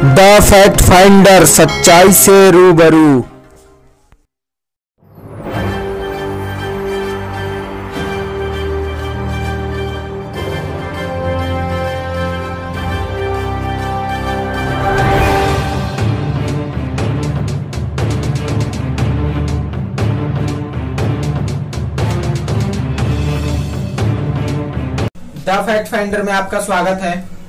The fact finder सच्चाई से रूबरू। द फैक्ट फाइंडर में आपका स्वागत है।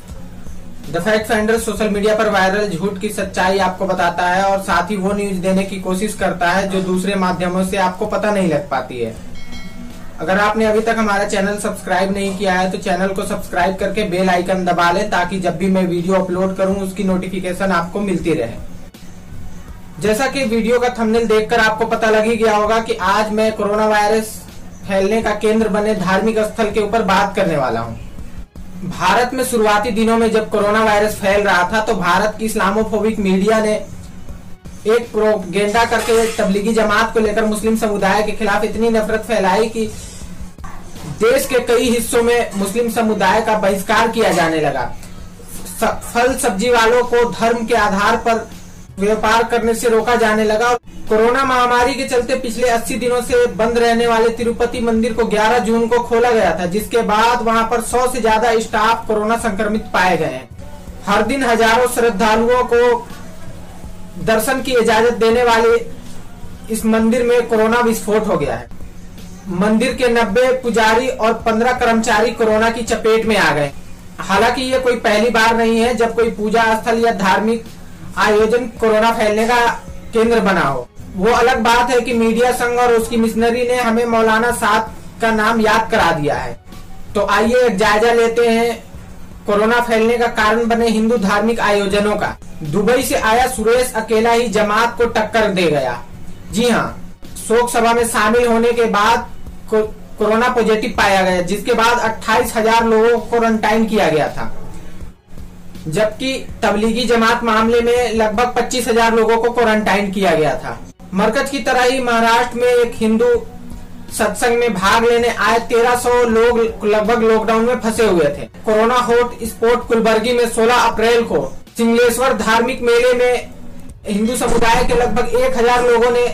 The fact finder social media viral viral झूठ की सच्चाई आपको बताता है और साथ ही वो न्यूज़ देने की कोशिश करता है जो दूसरे माध्यमों से आपको पता नहीं लग पाती है। अगर आपने अभी तक हमारा चैनल सब्सक्राइब नहीं किया है तो चैनल को सब्सक्राइब करके बेल आइकन दबा लें ताकि जब भी मैं वीडियो अपलोड करूँ, उसकी नोटिफिकेशन आपको मिलती रहे। जैसा कि वीडियो का थंबनेल देखकर आपको पता लग ही गया होगा कि आज मैं कोरोना वायरस फैलने का केंद्र बने धार्मिक स्थल के ऊपर बात करने वाला हूँ। भारत में शुरुआती दिनों में जब कोरोना वायरस फैल रहा था तो भारत की इस्लामोफोबिक मीडिया ने एक प्रोगेंडा करके तबलीगी जमात को लेकर मुस्लिम समुदाय के खिलाफ इतनी नफरत फैलाई कि देश के कई हिस्सों में मुस्लिम समुदाय का बहिष्कार किया जाने लगा। फल सब्ज़ी वालों को धर्म के आधार पर व्यापार करने से रोका जाने लगा कोरोना महामारी के चलते पिछले 80 दिनों से बंद रहने वाले तिरुपति मंदिर को 11 जून को खोला गया था, जिसके बाद वहाँ पर 100 से ज़्यादा स्टाफ कोरोना संक्रमित पाए गए हैं। हर दिन हज़ारों श्रद्धालुओं को दर्शन की इजाज़त देने वाले इस मंदिर में कोरोना विस्फोट हो गया है। मंदिर के 90 पुजारी और 15 कर्मचारी कोरोना की चपेट में आ गए। हालाँकि ये कोई पहली बार नहीं है, जब कोई पूजा स्थल या धार्मिक आयोजन कोरोना फैलने का केंद्र बना हो। वो अलग बात है कि मीडिया संघ और उसकी मिशनरी ने हमें मौलाना साहब का नाम याद करा दिया है। तो आइए एक जायजा लेते हैं। कोरोना फैलने का कारण बने हिंदू धार्मिक आयोजनों का। दुबई से आया सुरेश अकेला ही जमात को टक्कर दे गया। जी हाँ शोक सभा में शामिल होने के बाद कोरोना पॉजिटिव पाया गया, जिसके बाद अट्ठाईस हज़ार लोगों को क्वारंटाइन किया गया था। जबकि तबलीगी जमात मामले में लगभग पच्चीस हज़ार लोगों को क्वारंटाइन किया गया था। मरकज की तरह ही महाराष्ट्र में एक हिंदू सत्संग में भाग लेने आए 1300 लोग लगभग लॉकडाउन में फंसे हुए थे। कोरोना हॉट स्पॉट कुलबर्गी में 16 अप्रैल को सिंगलेश्वर धार्मिक मेले में हिंदू समुदाय के लगभग 1000 लोगों ने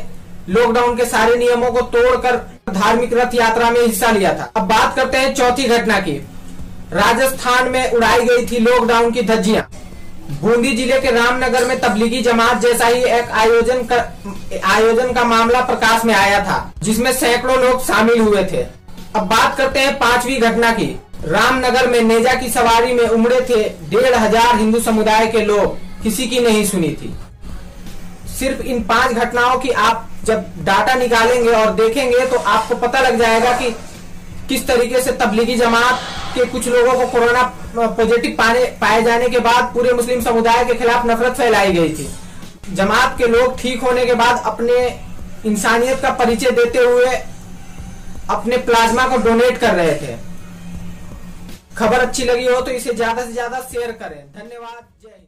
लॉकडाउन के सारे नियमों को तोड़कर धार्मिक रथ यात्रा में हिस्सा लिया था। अब बात करते हैं चौथी घटना की। राजस्थान में उड़ाई गई थी लॉकडाउन की धज्जियाँ। बूंदी ज़िले के रामनगर में तबलीगी जमात जैसा ही एक आयोजन कर, आयोजन का मामला प्रकाश में आया था जिसमें सैकड़ों लोग शामिल हुए थे। अब बात करते हैं पांचवी घटना की। रामनगर में नेजा की सवारी में उमड़े थे डेढ़ हज़ार हिंदू समुदाय के लोग। किसी की नहीं सुनी थी। सिर्फ़ इन पाँच घटनाओं की आप जब डाटा निकालेंगे और देखेंगे तो आपको पता लग जाएगा कि किस तरीके से तबलीगी जमात के कुछ लोगों को कोरोना पॉजिटिव पाए जाने के बाद पूरे मुस्लिम समुदाय के खिलाफ नफरत फैलाई गई थी। जमात के लोग ठीक होने के बाद अपने इंसानियत का परिचय देते हुए अपने प्लाज्मा को डोनेट कर रहे थे। खबर अच्छी लगी हो तो इसे ज़्यादा से ज़्यादा शेयर करें। धन्यवाद। जय